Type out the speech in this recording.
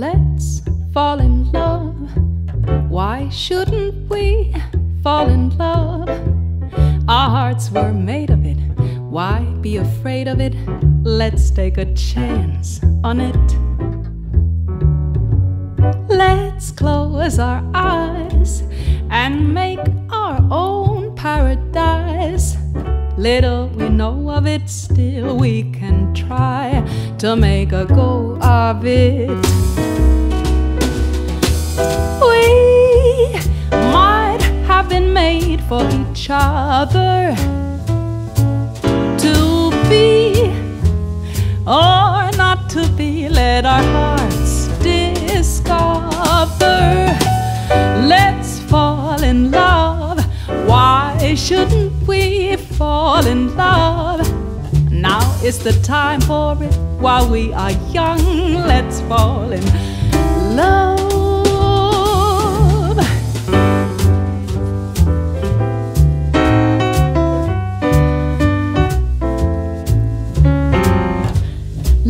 Let's fall in love. Why shouldn't we fall in love? Our hearts were made of it. Why be afraid of it? Let's take a chance on it. Let's close our eyes and make our own paradise. Little we know of it, still we can try to make a go of it. Other to be or not to be. Let our hearts discover. Let's fall in love. Why shouldn't we fall in love? Now is the time for it while we are young. Let's fall in love.